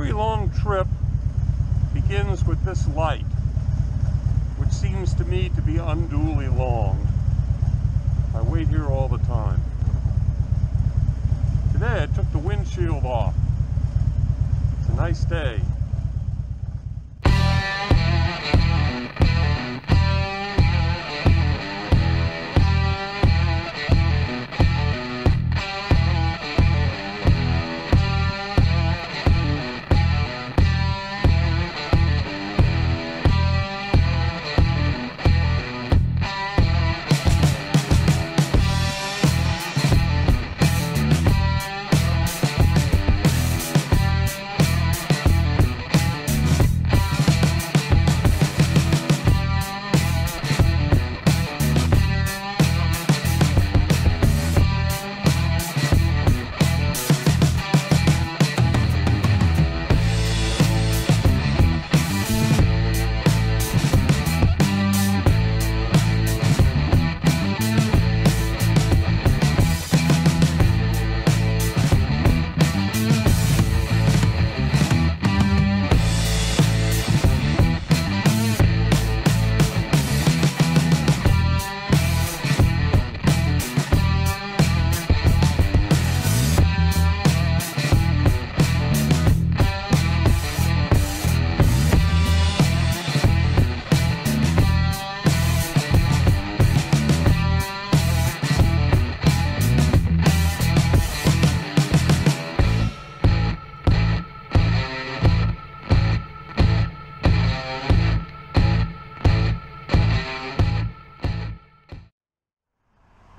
Every long trip begins with this light, which seems to me to be unduly long. I wait here all the time. Today I took the windshield off. It's a nice day.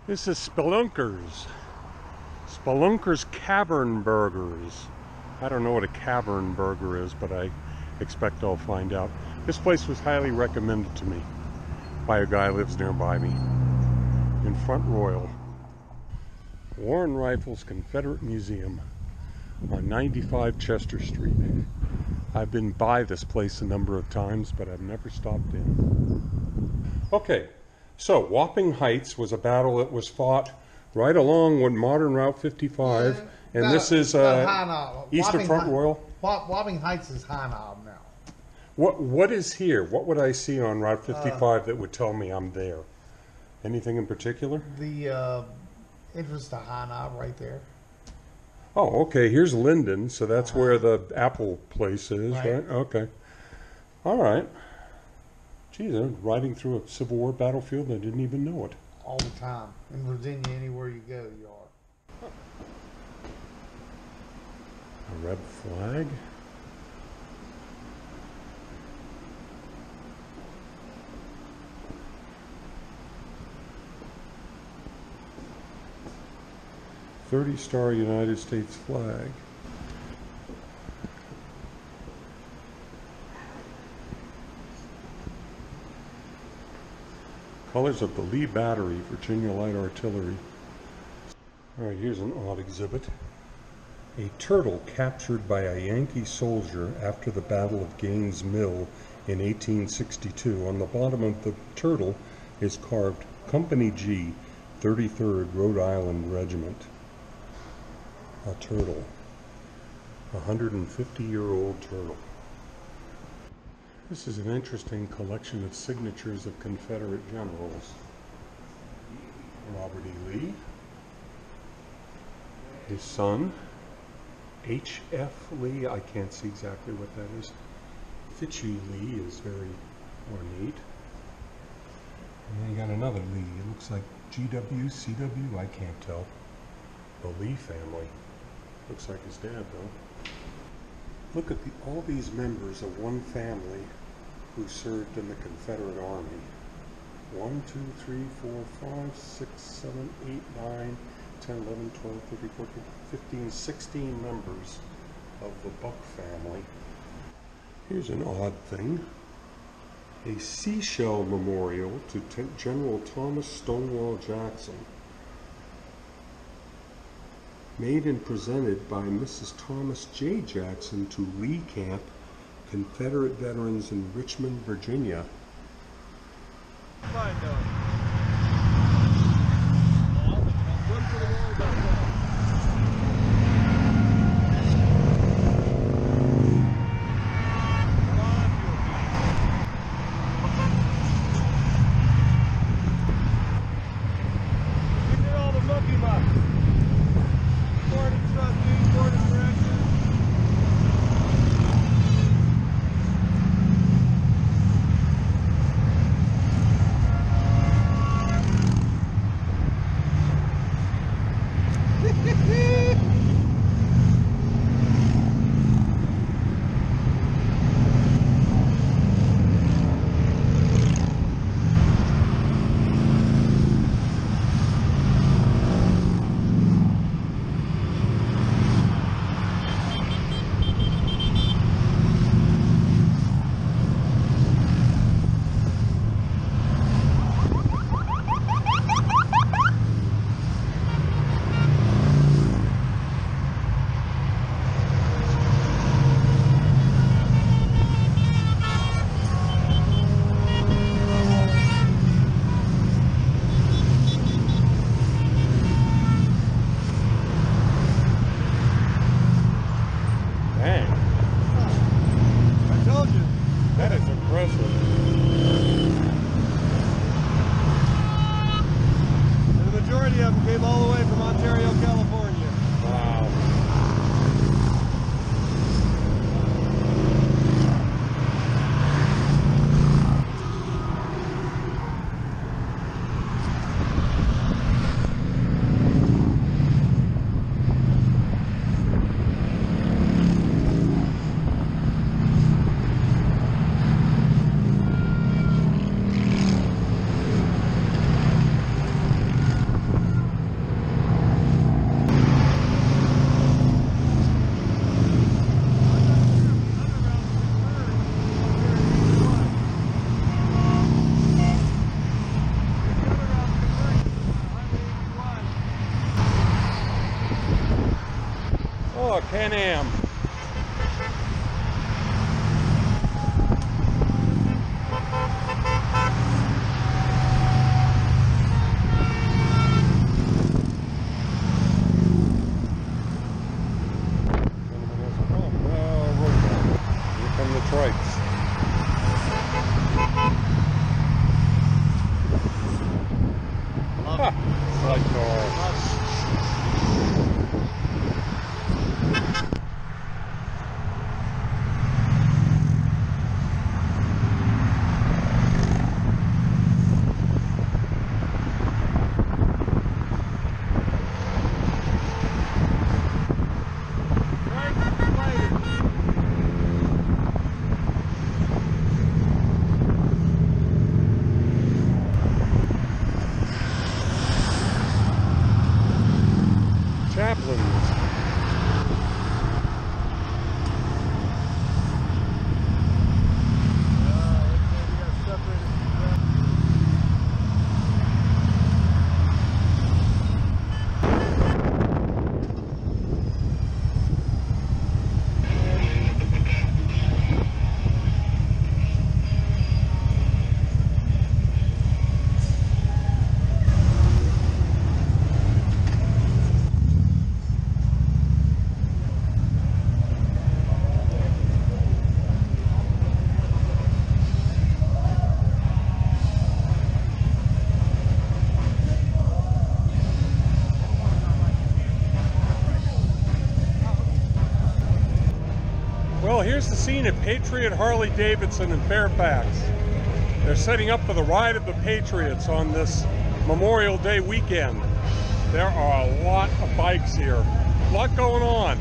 This is Spelunkers. Spelunkers Cavern Burgers. I don't know what a cavern burger is, but I expect I'll find out. This place was highly recommended to me by a guy who lives nearby me in Front Royal. Warren Rifles Confederate Museum on 95 Chester Street. I've been by this place a number of times, but I've never stopped in. Okay, so, Wapping Heights was a battle that was fought right along with modern Route 55, yeah, and the, this is uh, east of Front Royal. Wapping Heights is High Knob now. What What is here? What would I see on Route 55 uh, that would tell me I'm there? Anything in particular? The uh, entrance to High Knob right there. Oh, okay. Here's Linden, so that's -huh. where the Apple place is, right? right? Okay. All right. Geez, I'm riding through a Civil War battlefield and I didn't even know it. All the time. In Virginia, anywhere you go, you are. A red flag? Thirty star United States flag. Colors of the Lee Battery, Virginia Light Artillery. All right, here's an odd exhibit. A turtle captured by a Yankee soldier after the Battle of Gaines Mill in 1862. On the bottom of the turtle is carved Company G, 33rd Rhode Island Regiment. A turtle. A 150 year old turtle. This is an interesting collection of signatures of Confederate generals. Robert E. Lee, his son, H.F. Lee, I can't see exactly what that is. Fitzhugh Lee is very ornate. And then you got another Lee. It looks like G.W., C.W., I can't tell. The Lee family. Looks like his dad, though. Look at the, all these members of one family who served in the Confederate Army. 1, 2, 3, 4, 5, 6, 7, 8, 9, 10, 11, 12, 13, 14, 15, 16 members of the Buck family. Here's an odd thing. A seashell memorial to General Thomas Stonewall Jackson. Made and presented by Mrs. Thomas J. Jackson to Lee Camp Confederate veterans in Richmond, Virginia. Oh, Can-Am. Scene at Patriot Harley Davidson in Fairfax. They're setting up for the Ride of the Patriots on this Memorial Day weekend. There are a lot of bikes here, a lot going on.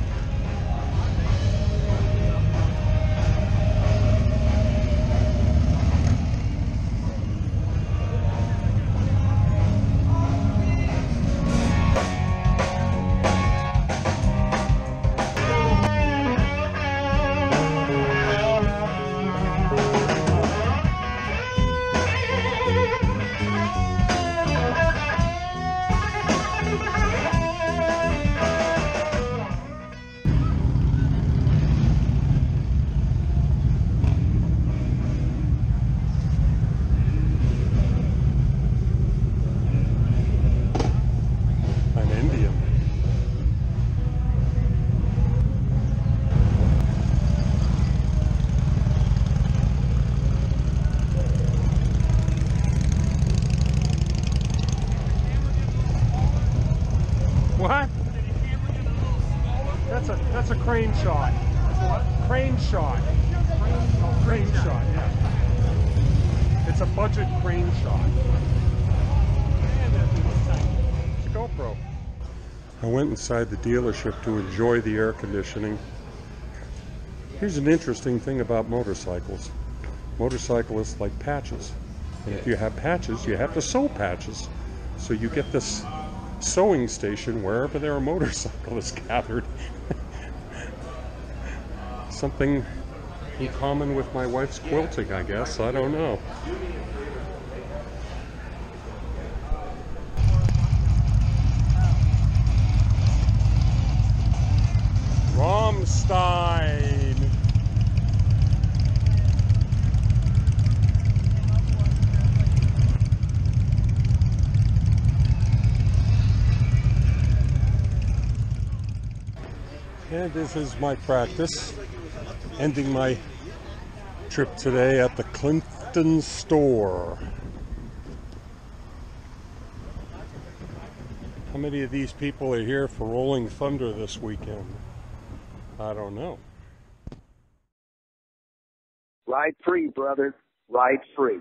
What? That's a that's a crane shot. Crane shot. Crane shot. Yeah. It's a budget crane shot. It's a GoPro. I went inside the dealership to enjoy the air conditioning. Here's an interesting thing about motorcycles. Motorcyclists like patches. And if you have patches, you have to sew patches. So you get this sewing station wherever there are motorcyclists gathered. Something in common with my wife's quilting, I guess. I don't know. And this is my practice. Ending my trip today at the Clifton store. How many of these people are here for Rolling Thunder this weekend? I don't know. Ride free, brother. Ride free.